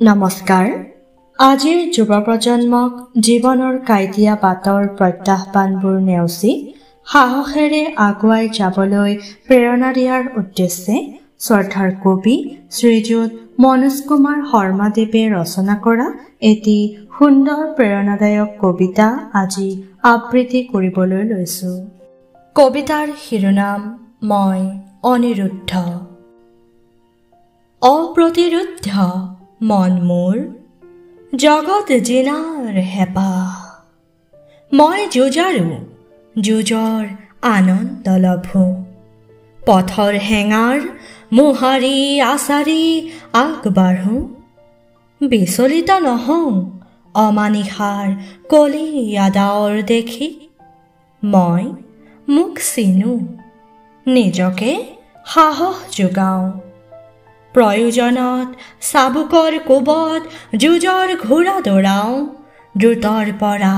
নমস্কাৰ। আজিৰ যুৱ প্ৰজন্মক জীৱনৰ কাইটীয়া বাটৰ প্ৰত্যাহ্বানবোৰ নেওচি সাহসেৰে আগুৱাই যাবলৈ প্ৰেৰণা দিয়াৰ উদ্দেশ্যে শ্ৰদ্ধাৰ কবি শ্ৰীযুত মনোজ কুমাৰ শৰ্মাদেৱে ৰচনা কৰা এটি সুন্দৰ প্ৰেৰণাদায়ক কবিতা আজি আবৃত্তি কৰিবলৈ লৈছো। কবিতাৰ শিৰোনাম মই অনিৰুদ্ধ। অপ্ৰতিৰোধ মন মোৰ জগত জিনাৰ হেঁপাহ মই যুঁজাৰো যুঁজৰ আনন্দ লভো। পথৰ হেঙাৰ মোহাৰি আচাৰি আগবাঢ়ো। বিচলিত নহওঁ অমানিশাৰ কলি আদাৰ দেখি। মই মোক চিনো নিজকে সাহস যোগাওঁ। প্ৰয়োজনত চাবুকৰ কোবত যুঁজৰ ঘোঁৰা দৌৰাওঁ দ্ৰুতৰ পৰা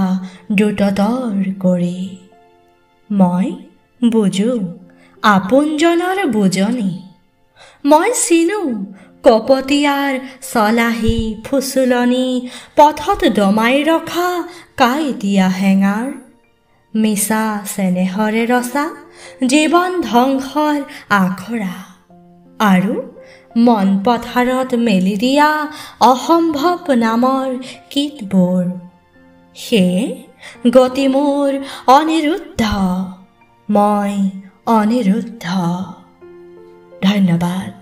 দ্ৰুততৰ কৰি। মই বুজো আপোনজনৰ বুজনি। মই চিনো কপতীয়াৰ চলাহী ফুচুলনি পথত দমাই ৰখা কাই দিয়া হেঙাৰ। মিছা চেনেহৰে ৰচা জীৱন ধ্বংসৰ আখৰা। আৰু মন পথাৰত মেলি দিয়া অসম্ভৱ নামৰ কীটবোৰ সেয়ে গতি মোৰ অনিৰুদ্ধ মই অনিৰুদ্ধ। ধন্যবাদ।